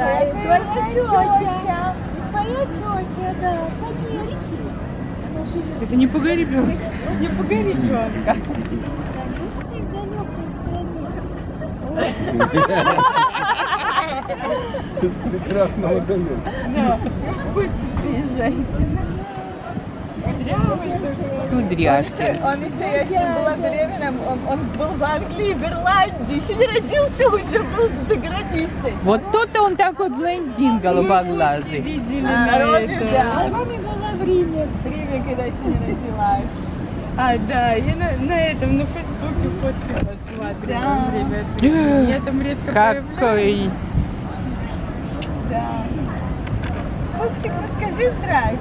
Да, и твоя тетя. И твоя тетя, да, с Америки. Она живет Это не. Не пугай ребенка. в далекой стране. С прекрасного далека. Да. Пусть приезжайте. Дрявый такой. Кудряшки. Он еще, я с ним была беременна, он, он был в Англии, в Ирландии, еще не родился, уже был за границей. Вот то-то он такой блондин голубоглазый. Видели А, на Роме, этом. да. Роме была в Риме. Время, когда еще не родилась. А, да, я на, на этом, на Фейсбуке фотки посматривала. Да. Время от времени. Я там редко появляюсь. Какой. Да. Пупсик, ну скажи здрасте.